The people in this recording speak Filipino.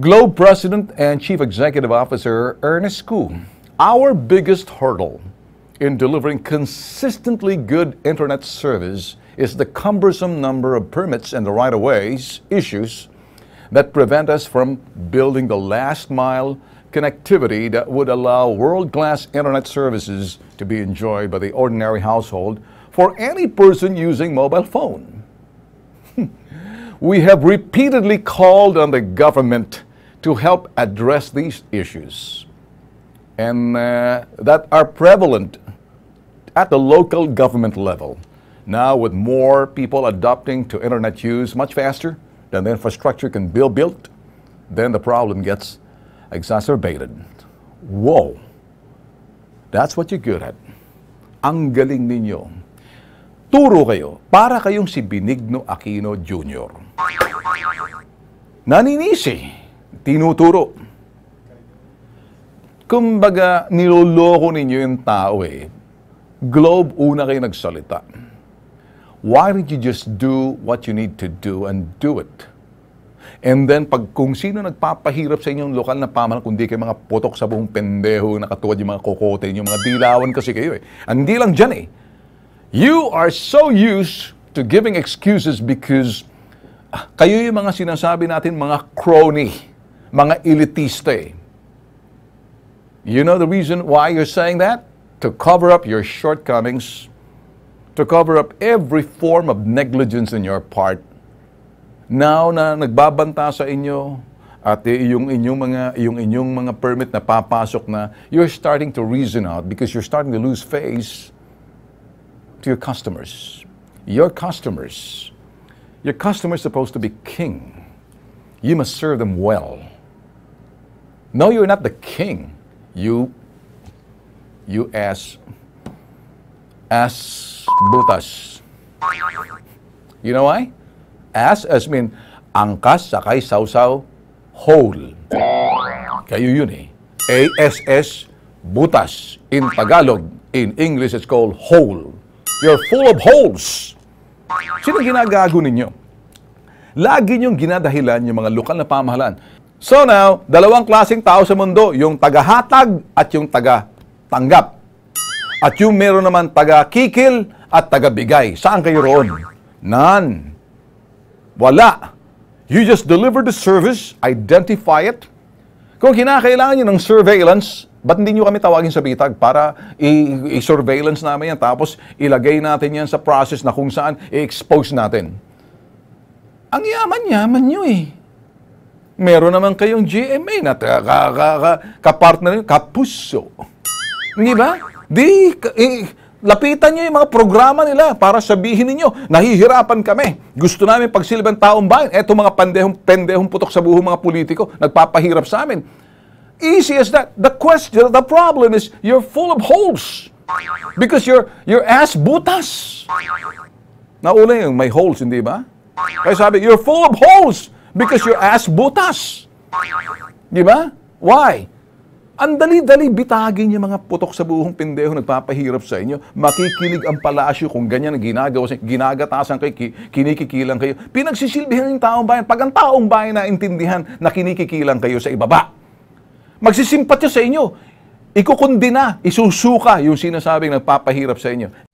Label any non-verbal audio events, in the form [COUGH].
Globe President and Chief Executive Officer Ernest Koo, our biggest hurdle in delivering consistently good internet service is the cumbersome number of permits and the right of ways issues that prevent us from building the last mile connectivity that would allow world class internet services to be enjoyed by the ordinary household for any person using mobile phone. [LAUGHS] we have repeatedly called on the government to help address these issues and uh, that are prevalent at the local government level. Now, with more people adopting to internet use much faster than the infrastructure can be built, then the problem gets exacerbated. Whoa! That's what you're good at. Ang galing ninyo. Turo kayo para kayong si Benigno Aquino Jr. Naninisi, tinuturo. Kumbaga, niloloko ninyo yung tao eh. Globe, una kayo nagsalita. Why don't you just do what you need to do and do it? And then, pag kung sino nagpapahirap sa inyong lokal na pamahalaan, kundi kayo mga putok sa buong pendeho na katulad yung mga kokote, yung mga dilawan kasi kayo eh. Hindi lang dyan eh. You are so used to giving excuses because ah, kayo yung mga sinasabi natin mga crony, mga elitista eh. You know the reason why you're saying that? To cover up your shortcomings, to cover up every form of negligence in your part. Now na nagbabanta sa inyo at yung inyong mga yung inyong mga permit na papasok na you're starting to reason out because you're starting to lose face to your customers. Your customers. Your customers supposed to be king. You must serve them well. No, you're not the king. You you as as butas. You know why? As as mean angkas sakay sausaw whole. Kayo yun eh. ASS butas in Tagalog. In English it's called whole. You're full of holes. Sino ginagago ninyo? Lagi niyong ginadahilan yung mga lokal na pamahalaan. So now, dalawang klaseng tao sa mundo, yung tagahatag at yung taga-tanggap. At yung meron naman taga-kikil at taga-bigay. Saan kayo roon? None. Wala. You just deliver the service, identify it. Kung kinakailangan nyo ng surveillance, ba't hindi nyo kami tawagin sa bitag para i-surveillance namin yan tapos ilagay natin yan sa process na kung saan i-expose natin? Ang yaman-yaman nyo eh. Meron naman kayong GMA na ka, ka, ka, kapuso. Hindi ba? Di, lapitan nyo yung mga programa nila para sabihin ninyo, nahihirapan kami. Gusto namin pagsilbang taong bayan. Eto mga pandehong, pendehong putok sa buhong mga politiko, nagpapahirap sa amin. Easy as that. The question, the problem is, you're full of holes. Because you're, you're ass butas. Nauna yung may holes, hindi ba? Kaya sabi, you're full of holes because you're ass butas. Di ba? Why? Ang dali-dali bitagin yung mga putok sa buhong pindeho nagpapahirap sa inyo. Makikinig ang palasyo kung ganyan ang ginagawa sa ginagatasan kayo, ki- kinikikilang kayo. Pinagsisilbihan ng taong bayan. Pag ang taong bayan na intindihan na kinikikilang kayo sa ibaba, magsisimpatya sa inyo. Ikukundina, isusuka yung sinasabing nagpapahirap sa inyo.